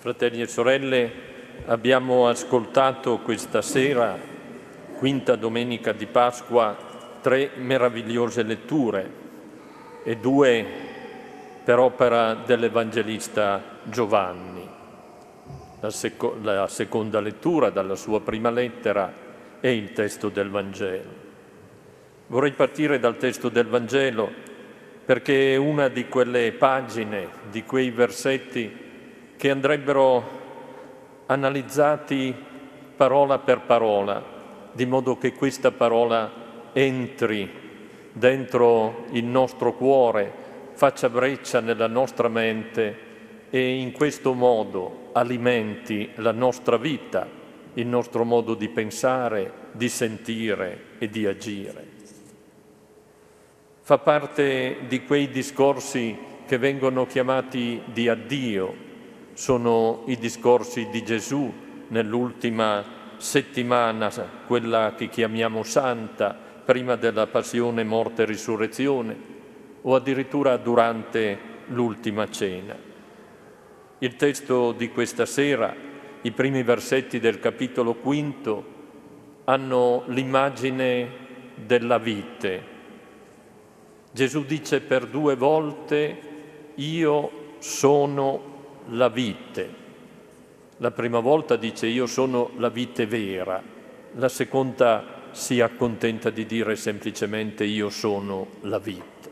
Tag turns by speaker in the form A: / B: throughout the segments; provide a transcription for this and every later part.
A: Fratelli e sorelle, abbiamo ascoltato questa sera, quinta domenica di Pasqua, tre meravigliose letture e due per opera dell'Evangelista Giovanni. La, seco- la seconda lettura dalla sua prima lettera è il testo del Vangelo. Vorrei partire dal testo del Vangelo perché è una di quelle pagine, di quei versetti che andrebbero analizzati parola per parola, di modo che questa parola entri dentro il nostro cuore, faccia breccia nella nostra mente e in questo modo alimenti la nostra vita, il nostro modo di pensare, di sentire e di agire. Fa parte di quei discorsi che vengono chiamati di addio, sono i discorsi di Gesù nell'ultima settimana, quella che chiamiamo santa, prima della passione, morte e risurrezione, o addirittura durante l'ultima cena. Il testo di questa sera, i primi versetti del capitolo quinto, hanno l'immagine della vite. Gesù dice per due volte, io sono la vite. La prima volta dice io sono la vite vera, la seconda si accontenta di dire semplicemente io sono la vite.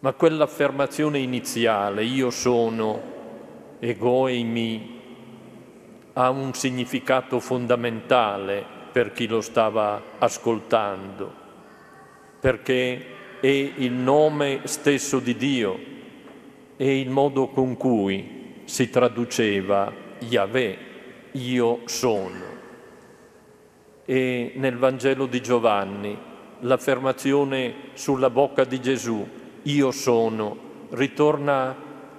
A: Ma quell'affermazione iniziale, io sono egoimi, ha un significato fondamentale per chi lo stava ascoltando, perché è il nome stesso di Dio e il modo con cui si traduceva Yahweh, io sono. E nel Vangelo di Giovanni l'affermazione sulla bocca di Gesù, io sono, ritorna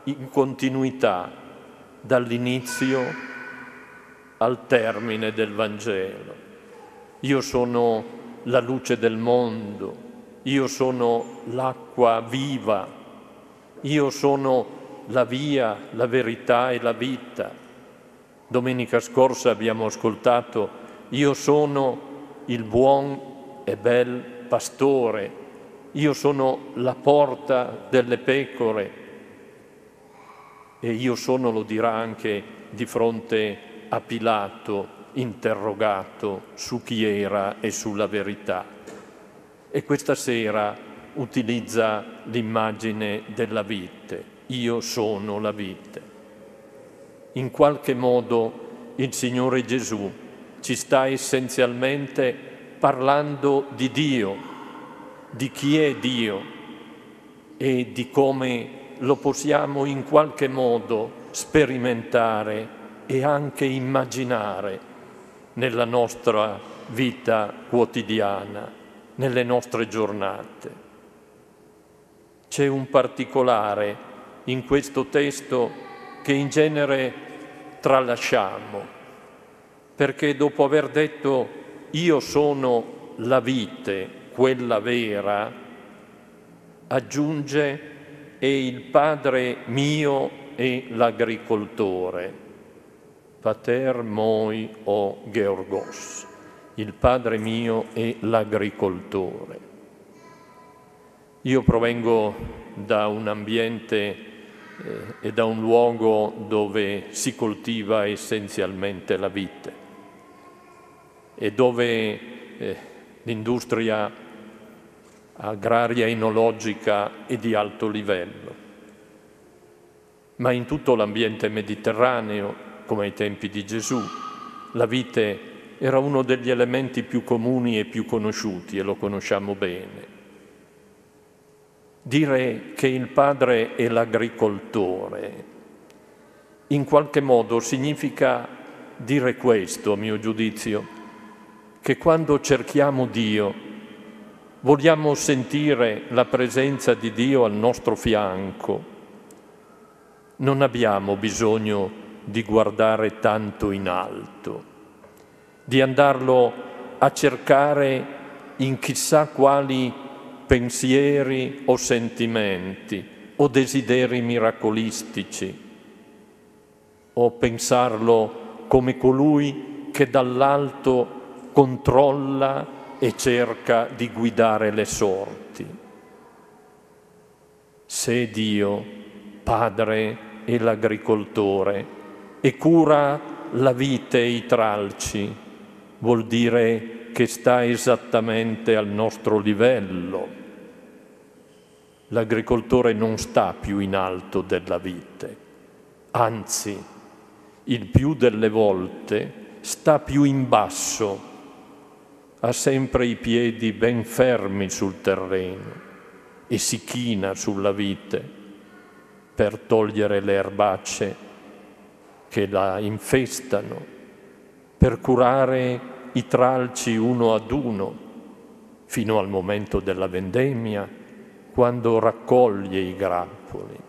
A: in continuità dall'inizio al termine del Vangelo. Io sono la luce del mondo, io sono l'acqua viva io sono la via, la verità e la vita. Domenica scorsa abbiamo ascoltato Io sono il buon e bel pastore, io sono la porta delle pecore e io sono, lo dirà anche di fronte a Pilato, interrogato su chi era e sulla verità. E questa sera utilizza l'immagine della vite. Io sono la vite. In qualche modo il Signore Gesù ci sta essenzialmente parlando di Dio, di chi è Dio e di come lo possiamo in qualche modo sperimentare e anche immaginare nella nostra vita quotidiana, nelle nostre giornate. C'è un particolare in questo testo che in genere tralasciamo, perché dopo aver detto io sono la vite, quella vera, aggiunge e il Padre mio è l'agricoltore, pater moi o Georgos, il Padre mio è l'agricoltore. Io provengo da un ambiente eh, e da un luogo dove si coltiva essenzialmente la vite e dove eh, l'industria agraria enologica è di alto livello. Ma in tutto l'ambiente mediterraneo, come ai tempi di Gesù, la vite era uno degli elementi più comuni e più conosciuti e lo conosciamo bene. Dire che il padre è l'agricoltore in qualche modo significa dire questo, a mio giudizio, che quando cerchiamo Dio vogliamo sentire la presenza di Dio al nostro fianco. Non abbiamo bisogno di guardare tanto in alto, di andarlo a cercare in chissà quali pensieri o sentimenti o desideri miracolistici. o pensarlo come colui che dall'alto controlla e cerca di guidare le sorti. Se Dio, Padre e l'agricoltore, e cura la vite e i tralci, vuol dire che sta esattamente al nostro livello. L'agricoltore non sta più in alto della vite, anzi, il più delle volte sta più in basso, ha sempre i piedi ben fermi sul terreno e si china sulla vite per togliere le erbacce che la infestano, per curare i tralci uno ad uno, fino al momento della vendemmia, quando raccoglie i grappoli.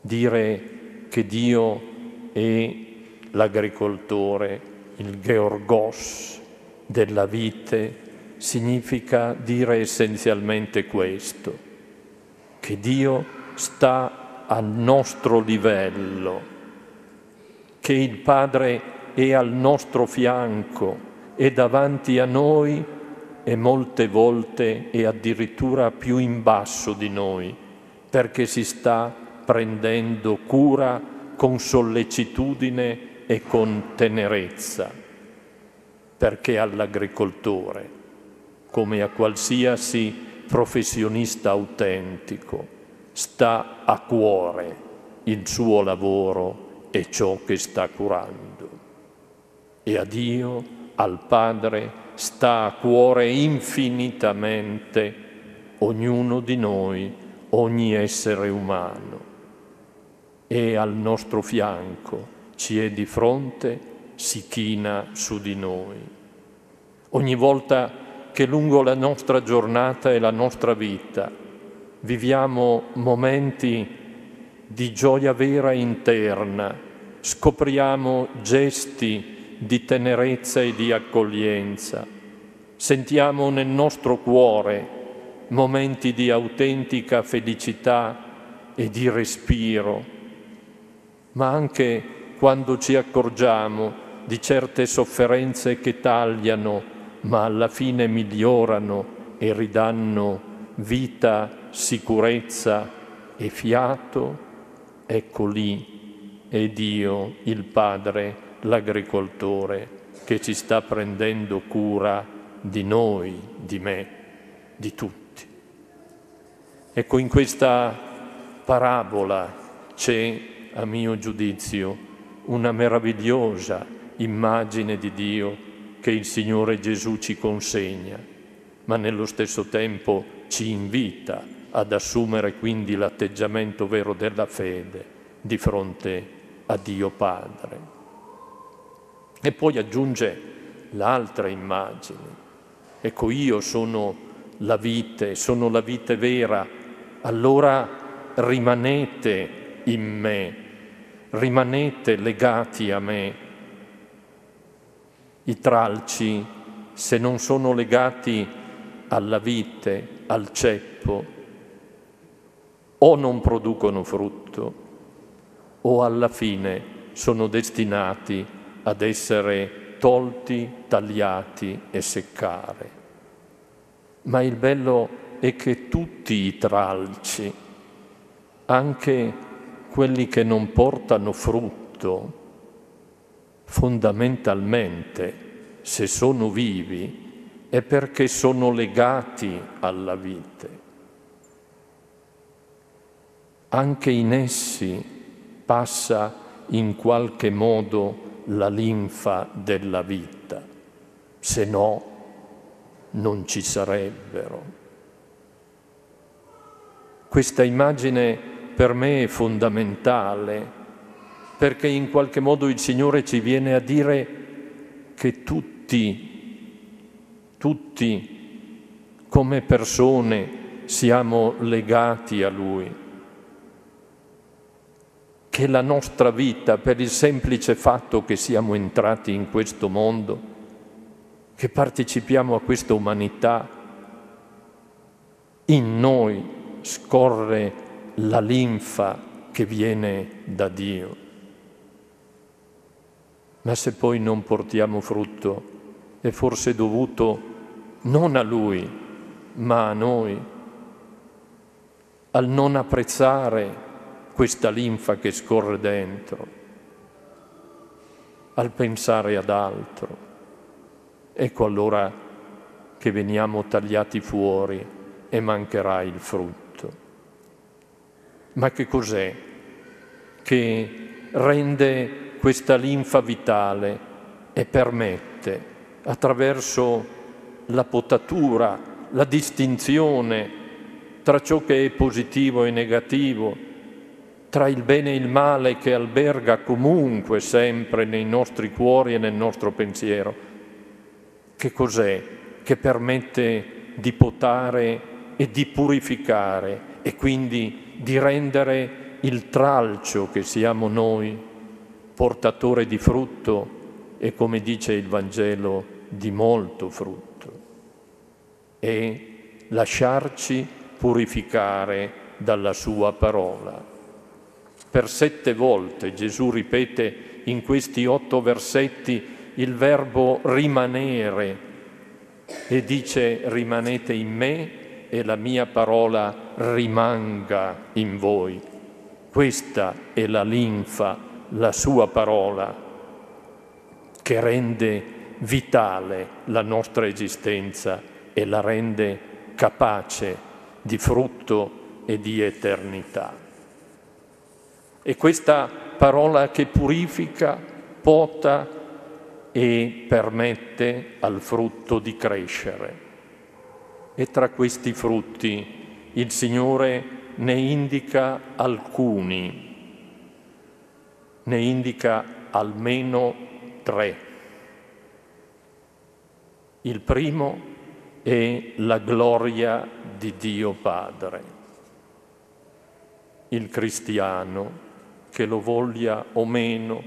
A: Dire che Dio è l'agricoltore, il Georgos della vite, significa dire essenzialmente questo, che Dio sta al nostro livello, che il Padre è al nostro fianco, è davanti a noi e molte volte è addirittura più in basso di noi, perché si sta prendendo cura con sollecitudine e con tenerezza, perché all'agricoltore, come a qualsiasi professionista autentico, sta a cuore il suo lavoro e ciò che sta curando. E a Dio, al Padre, sta a cuore infinitamente ognuno di noi, ogni essere umano. E al nostro fianco ci è di fronte, si china su di noi. Ogni volta che lungo la nostra giornata e la nostra vita viviamo momenti di gioia vera interna, scopriamo gesti di tenerezza e di accoglienza, sentiamo nel nostro cuore momenti di autentica felicità e di respiro, ma anche quando ci accorgiamo di certe sofferenze che tagliano, ma alla fine migliorano e ridanno vita, sicurezza e fiato, ecco lì è Dio, il Padre, l'agricoltore, che ci sta prendendo cura di noi, di me, di tutti. Ecco, in questa parabola c'è, a mio giudizio, una meravigliosa immagine di Dio che il Signore Gesù ci consegna, ma nello stesso tempo ci invita ad assumere quindi l'atteggiamento vero della fede di fronte a Dio Padre. E poi aggiunge l'altra immagine. Ecco, io sono la vite, sono la vite vera, allora rimanete in me rimanete legati a me. I tralci, se non sono legati alla vite, al ceppo, o non producono frutto, o alla fine sono destinati ad essere tolti, tagliati e seccare. Ma il bello è che tutti i tralci, anche quelli che non portano frutto, fondamentalmente, se sono vivi, è perché sono legati alla vite. Anche in essi passa in qualche modo la linfa della vita, se no non ci sarebbero. Questa immagine per me è fondamentale, perché in qualche modo il Signore ci viene a dire che tutti, tutti come persone siamo legati a Lui, che la nostra vita, per il semplice fatto che siamo entrati in questo mondo, che partecipiamo a questa umanità, in noi scorre la linfa che viene da Dio. Ma se poi non portiamo frutto, è forse dovuto non a Lui, ma a noi, al non apprezzare questa linfa che scorre dentro, al pensare ad altro. Ecco allora che veniamo tagliati fuori e mancherà il frutto. Ma che cos'è che rende questa linfa vitale e permette attraverso la potatura, la distinzione tra ciò che è positivo e negativo, tra il bene e il male che alberga comunque sempre nei nostri cuori e nel nostro pensiero. Che cos'è che permette di potare e di purificare e quindi di rendere il tralcio che siamo noi portatore di frutto e come dice il Vangelo di molto frutto e lasciarci purificare dalla sua parola. Per sette volte Gesù ripete in questi otto versetti il verbo rimanere e dice rimanete in me e la mia parola rimanga in voi. Questa è la linfa, la sua parola, che rende vitale la nostra esistenza e la rende capace di frutto e di eternità. E questa parola che purifica, pota e permette al frutto di crescere. E tra questi frutti il Signore ne indica alcuni, ne indica almeno tre. Il primo e la gloria di Dio Padre. Il cristiano, che lo voglia o meno,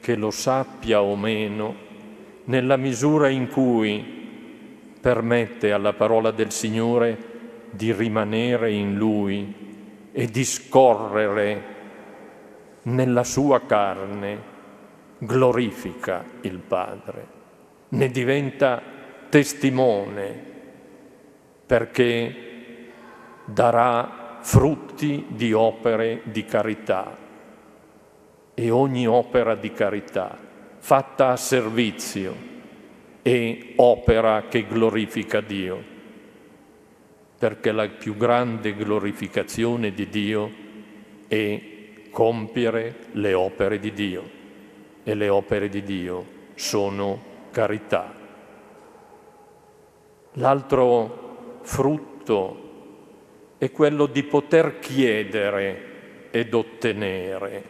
A: che lo sappia o meno, nella misura in cui permette alla parola del Signore di rimanere in Lui e di scorrere nella sua carne, glorifica il Padre, ne diventa testimone perché darà frutti di opere di carità e ogni opera di carità fatta a servizio è opera che glorifica Dio, perché la più grande glorificazione di Dio è compiere le opere di Dio e le opere di Dio sono carità. L'altro frutto è quello di poter chiedere ed ottenere.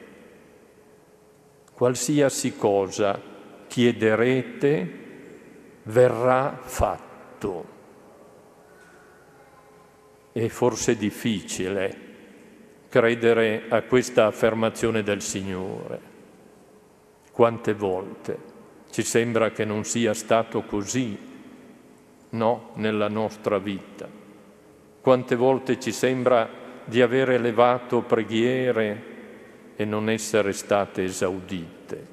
A: Qualsiasi cosa chiederete verrà fatto. È forse difficile credere a questa affermazione del Signore. Quante volte ci sembra che non sia stato così no nella nostra vita. Quante volte ci sembra di aver elevato preghiere e non essere state esaudite.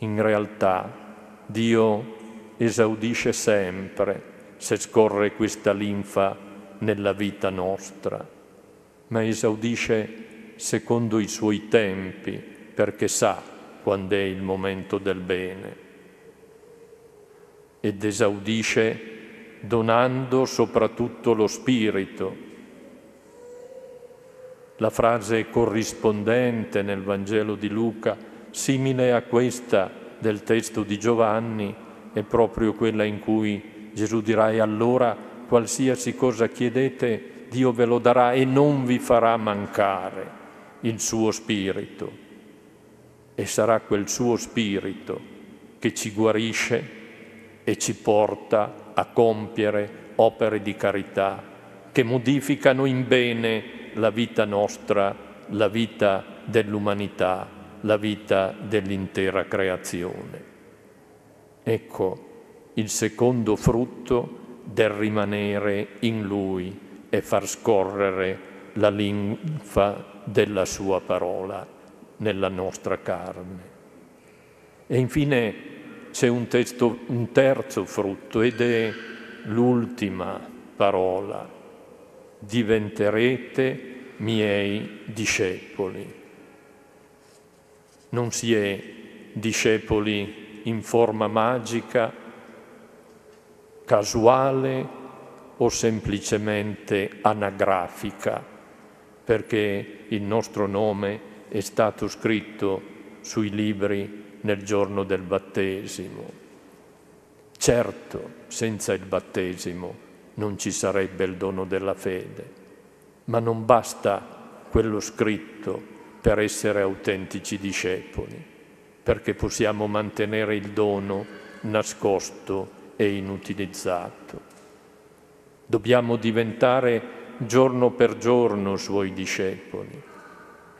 A: In realtà Dio esaudisce sempre se scorre questa linfa nella vita nostra, ma esaudisce secondo i suoi tempi perché sa quando è il momento del bene ed esaudisce donando soprattutto lo Spirito. La frase corrispondente nel Vangelo di Luca, simile a questa del testo di Giovanni, è proprio quella in cui Gesù dirà e allora qualsiasi cosa chiedete Dio ve lo darà e non vi farà mancare il suo Spirito. E sarà quel suo Spirito che ci guarisce e ci porta a compiere opere di carità che modificano in bene la vita nostra, la vita dell'umanità, la vita dell'intera creazione. Ecco il secondo frutto del rimanere in Lui e far scorrere la linfa della sua parola nella nostra carne. E infine c'è un, un terzo frutto ed è l'ultima parola. Diventerete miei discepoli. Non si è discepoli in forma magica, casuale o semplicemente anagrafica, perché il nostro nome è stato scritto sui libri nel giorno del battesimo. Certo, senza il battesimo non ci sarebbe il dono della fede, ma non basta quello scritto per essere autentici discepoli, perché possiamo mantenere il dono nascosto e inutilizzato. Dobbiamo diventare giorno per giorno suoi discepoli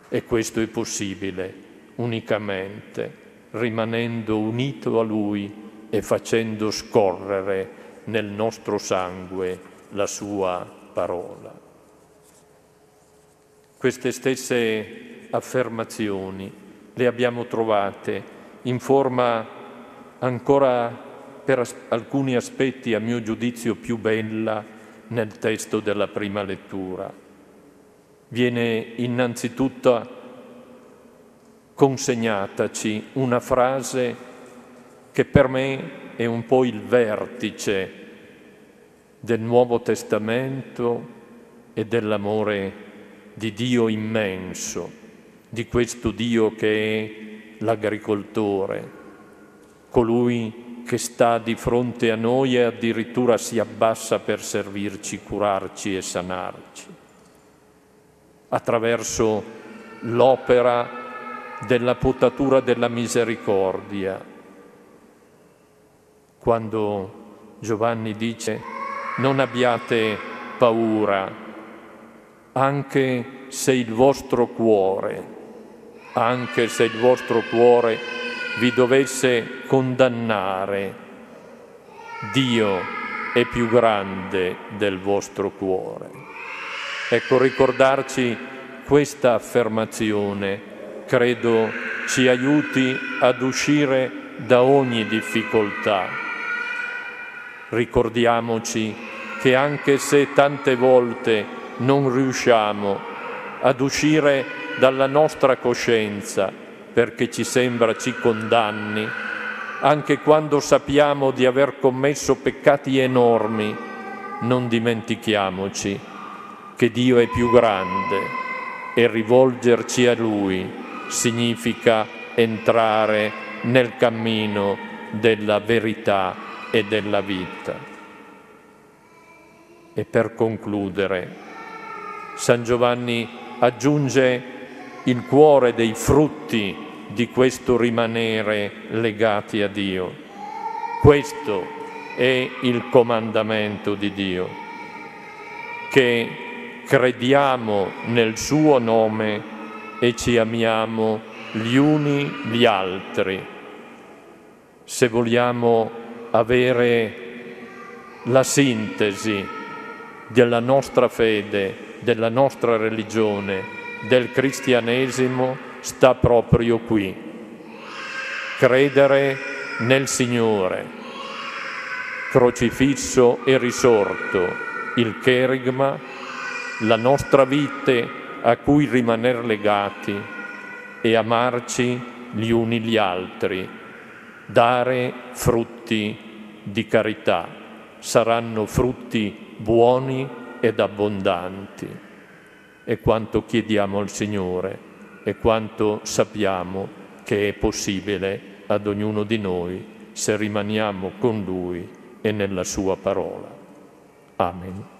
A: e questo è possibile unicamente rimanendo unito a Lui e facendo scorrere nel nostro sangue la sua parola. Queste stesse affermazioni le abbiamo trovate in forma ancora per alcuni aspetti a mio giudizio più bella nel testo della prima lettura. Viene innanzitutto consegnataci una frase che per me è un po' il vertice del Nuovo Testamento e dell'amore di Dio immenso, di questo Dio che è l'agricoltore, colui che sta di fronte a noi e addirittura si abbassa per servirci, curarci e sanarci, attraverso l'opera della potatura della misericordia. Quando Giovanni dice non abbiate paura, anche se il vostro cuore, anche se il vostro cuore vi dovesse condannare, Dio è più grande del vostro cuore. Ecco, ricordarci questa affermazione credo ci aiuti ad uscire da ogni difficoltà. Ricordiamoci che anche se tante volte non riusciamo ad uscire dalla nostra coscienza perché ci sembra ci condanni, anche quando sappiamo di aver commesso peccati enormi, non dimentichiamoci che Dio è più grande e rivolgerci a Lui significa entrare nel cammino della verità e della vita. E per concludere, San Giovanni aggiunge il cuore dei frutti di questo rimanere legati a Dio. Questo è il comandamento di Dio, che crediamo nel suo nome e ci amiamo gli uni gli altri. Se vogliamo avere la sintesi della nostra fede, della nostra religione, del cristianesimo, sta proprio qui. Credere nel Signore, crocifisso e risorto, il cherigma, la nostra vita a cui rimanere legati e amarci gli uni gli altri, dare frutti di carità. Saranno frutti buoni ed abbondanti. E quanto chiediamo al Signore e quanto sappiamo che è possibile ad ognuno di noi se rimaniamo con Lui e nella Sua parola. Amen.